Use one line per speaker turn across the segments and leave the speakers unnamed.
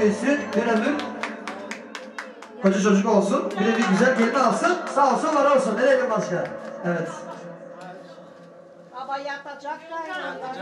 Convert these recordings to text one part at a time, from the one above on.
büyüsün, bir ömür koca çocuk olsun, bir de bir güzel kelime alsın, sağ olsun var olsun. Ne dedim başka? Evet.
Baba yatacak da herhalde.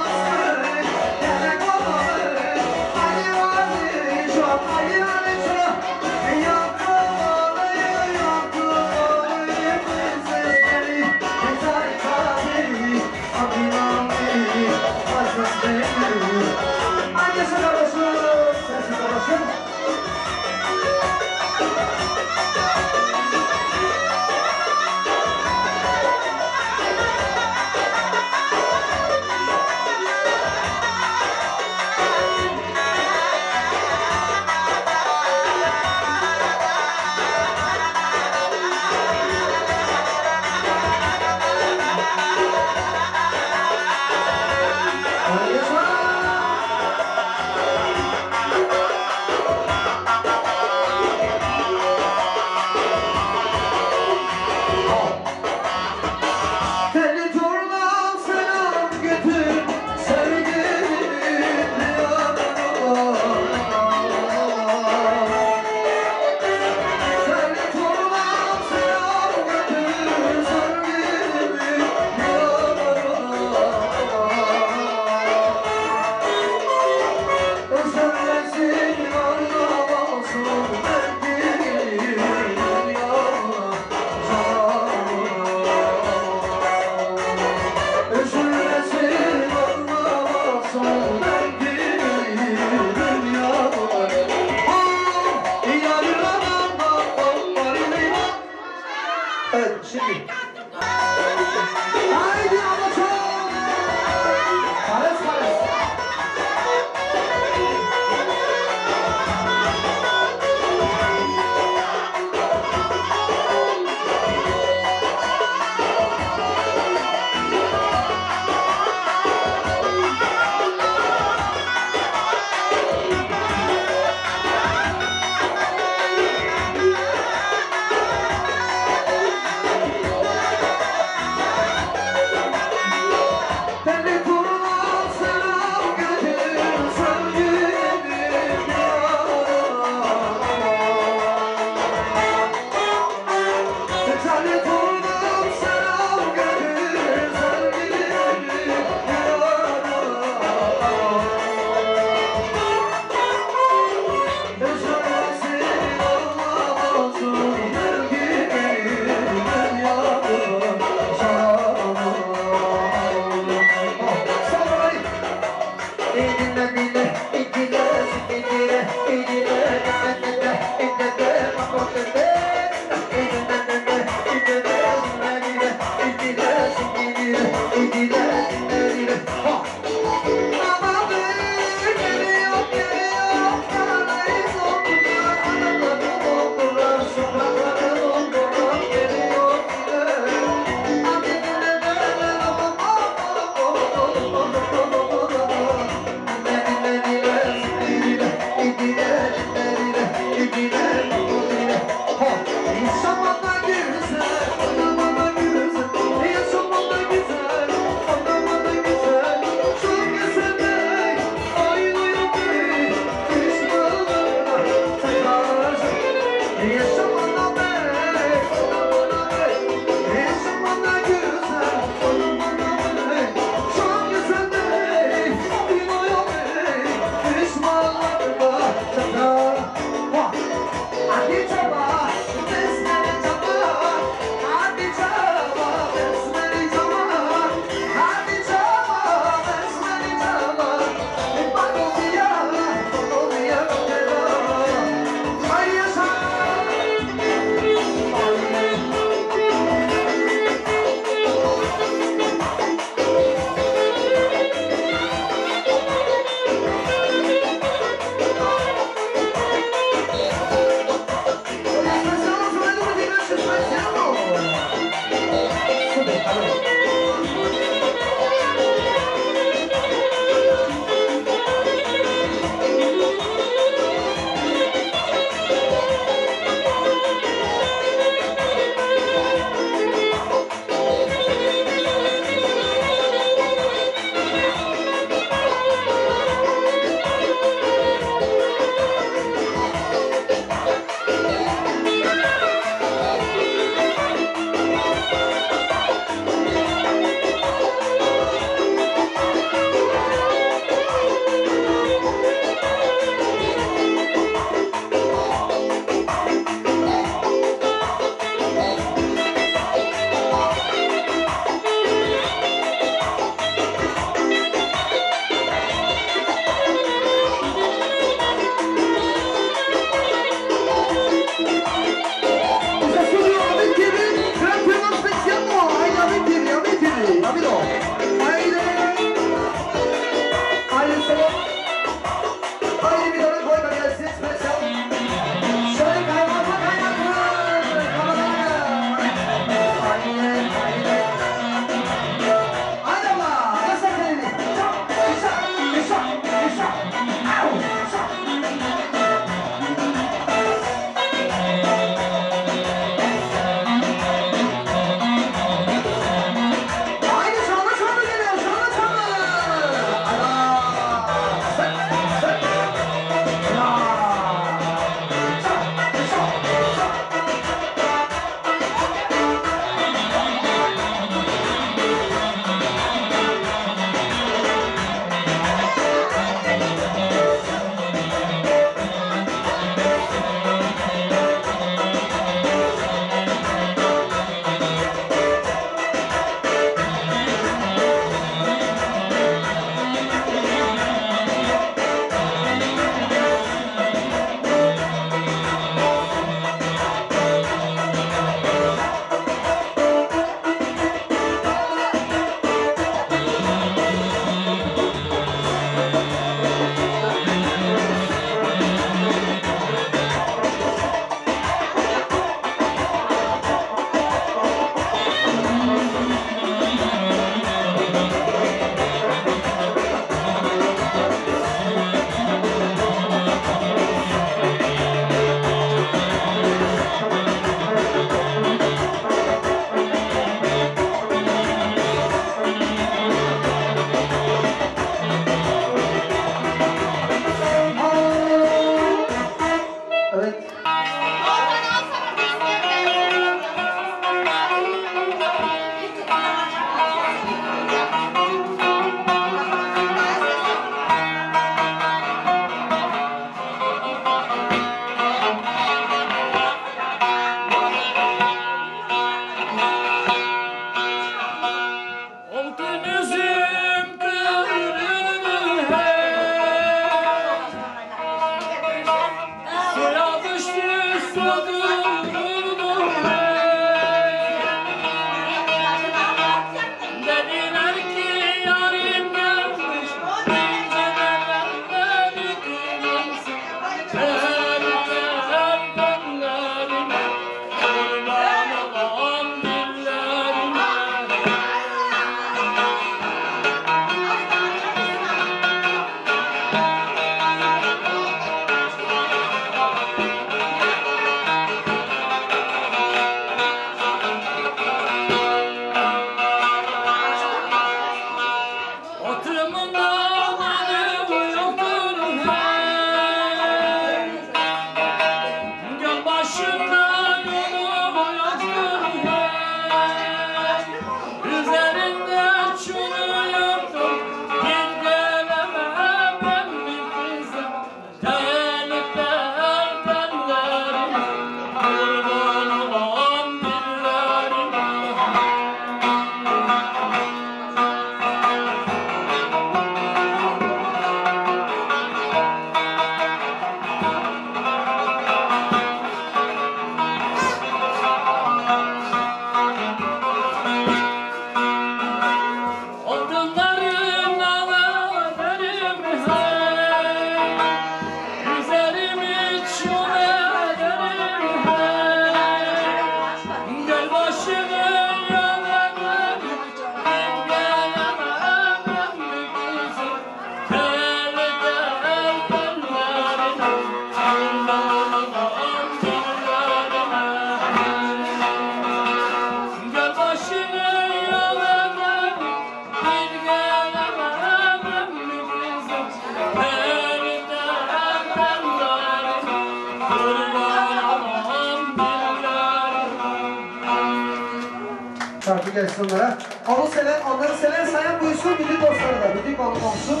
katılımlara. Onu seven, onları seven sayan buyursun bütün dostları da. Bütün konu komşu.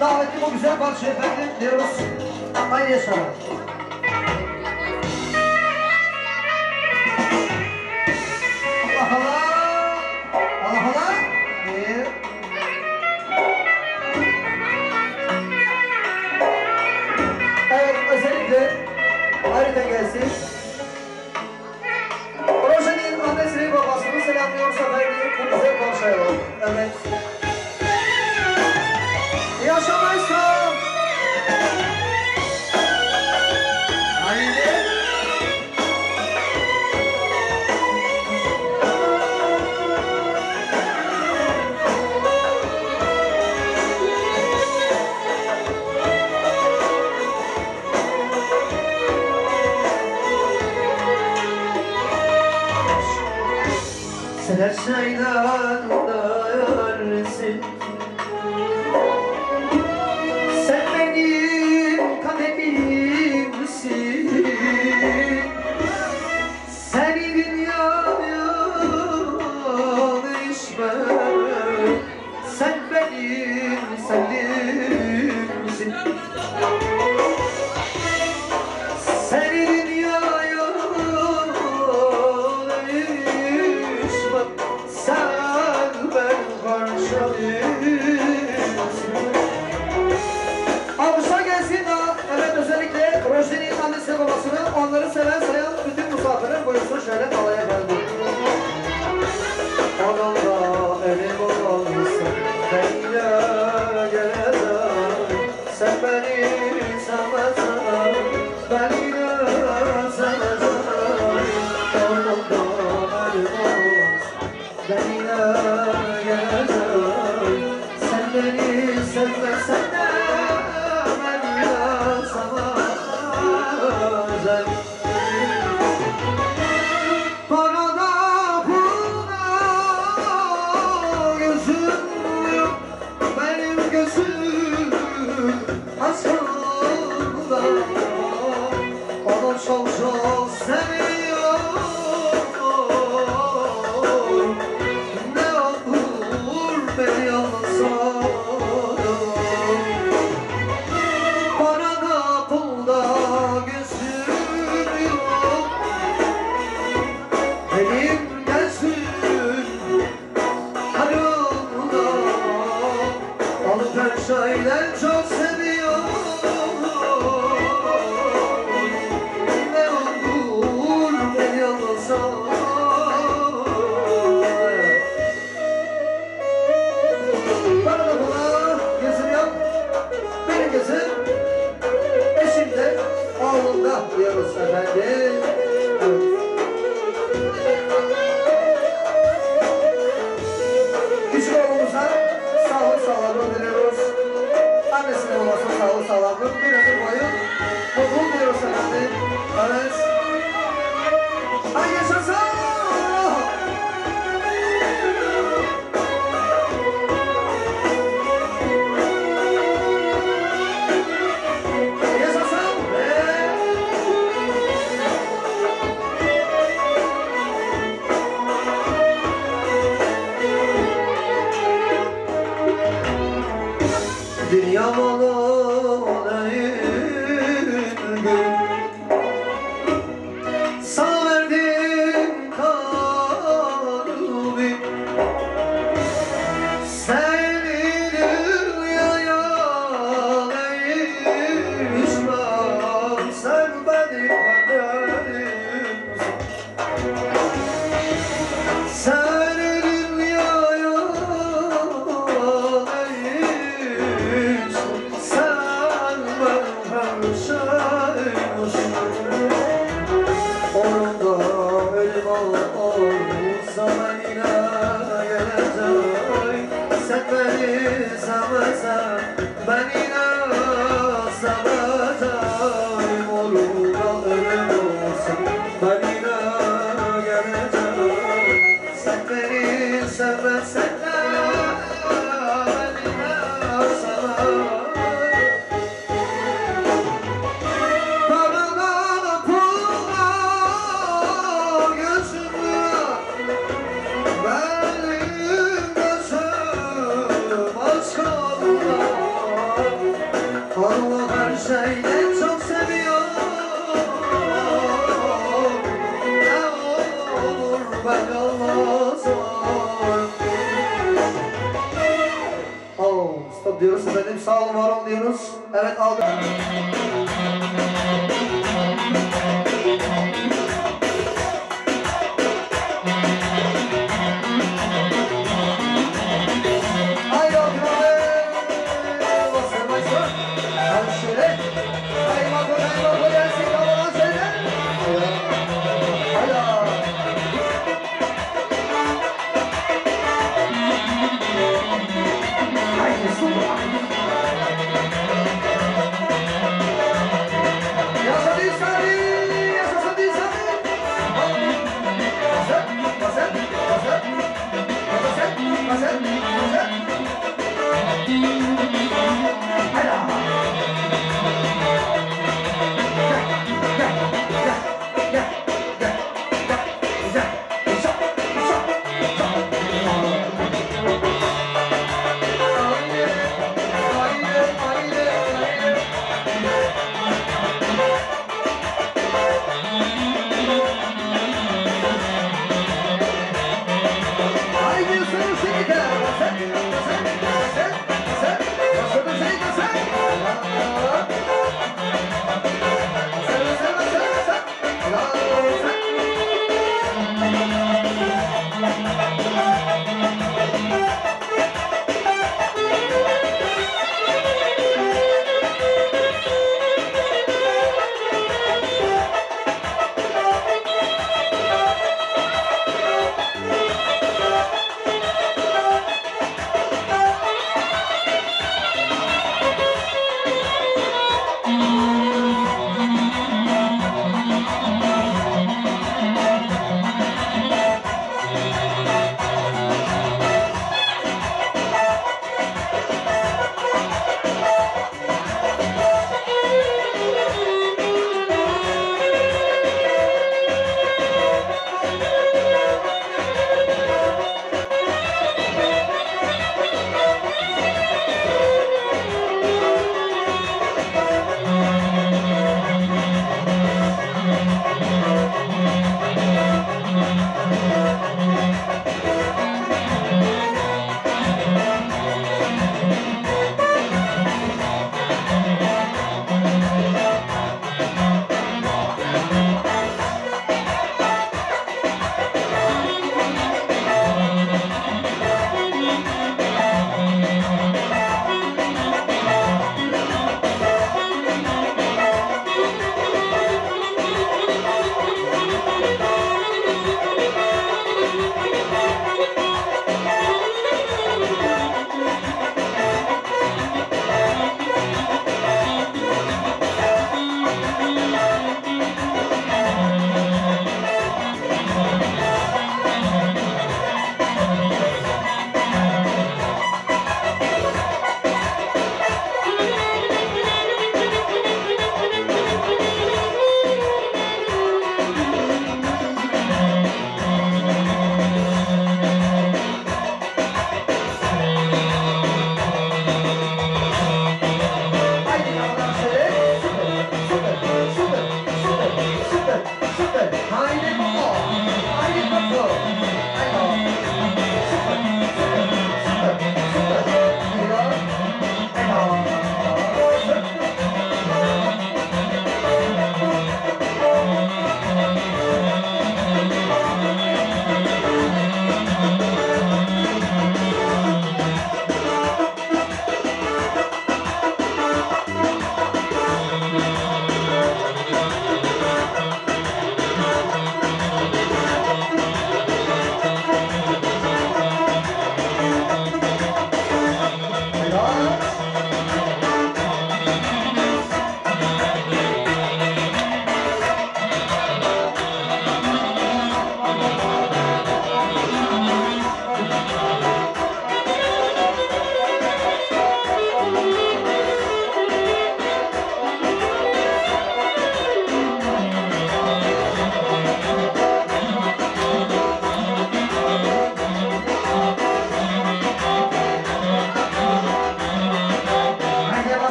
Davetli bu güzel parça efendim diyoruz. Aynı yaşamlar.